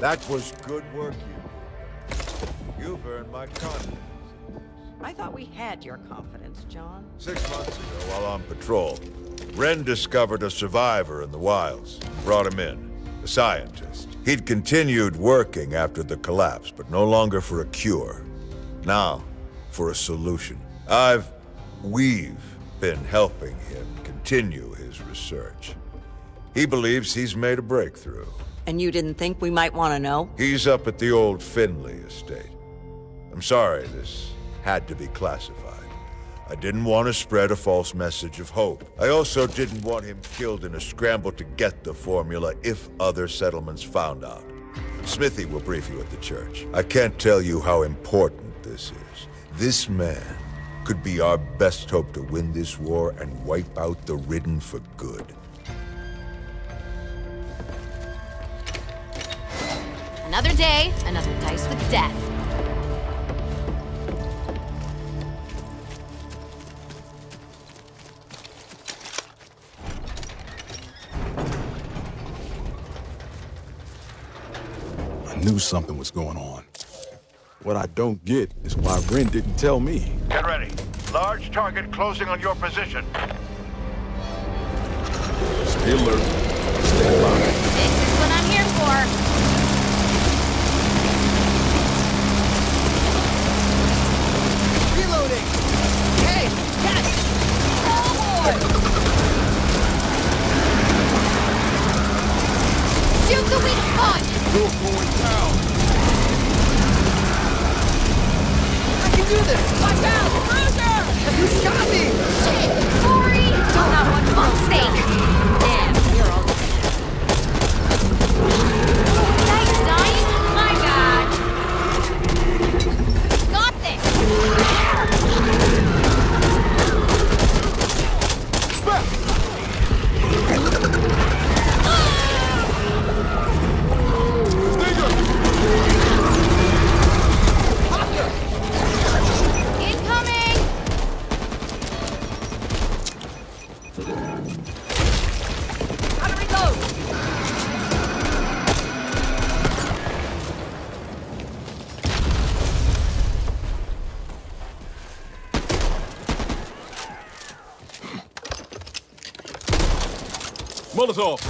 That was good work you did. You've earned my confidence. I thought we had your confidence, John. Six months ago, while on patrol, Wren discovered a survivor in the wilds. And brought him in. A scientist. He'd continued working after the collapse, but no longer for a cure. Now, for a solution. I've... we've been helping him continue his research. He believes he's made a breakthrough. And you didn't think we might want to know? He's up at the old Finley estate. I'm sorry this had to be classified. I didn't want to spread a false message of hope. I also didn't want him killed in a scramble to get the formula if other settlements found out. Smithy will brief you at the church. I can't tell you how important this is. This man could be our best hope to win this war and wipe out the Ridden for good. Another day, another dice with death. I knew something was going on. What I don't get is why Wren didn't tell me. Get ready. Large target closing on your position. Stay alert. Molotov.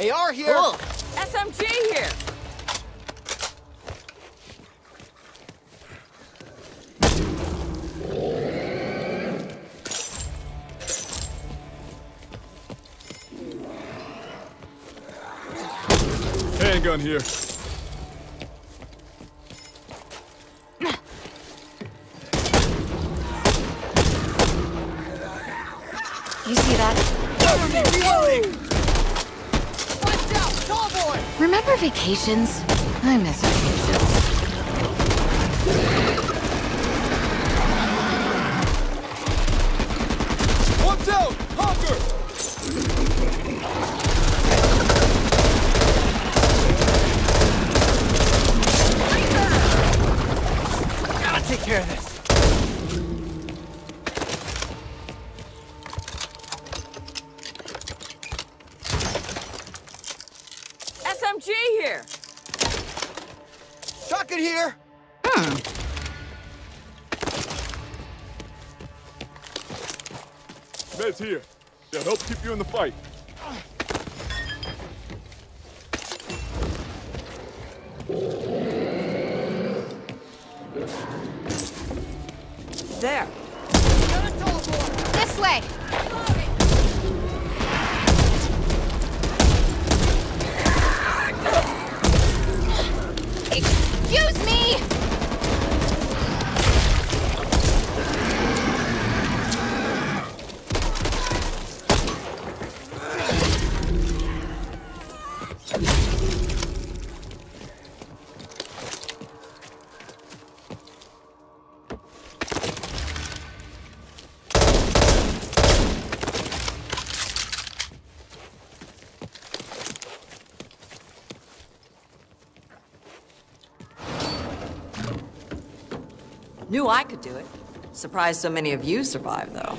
AR here! Cool. SMG here! Handgun here. Remember vacations? I miss vacations. Watch out! Hunger! Gotta take care of this! SMG here! Shotgun here! Hmm. Meds here. They'll help keep you in the fight. There. Got a tall boy! This way! Excuse me! Knew I could do it. Surprised so many of you survived, though.